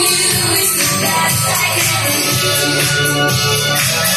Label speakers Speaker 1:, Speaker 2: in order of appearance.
Speaker 1: you is the best I can do.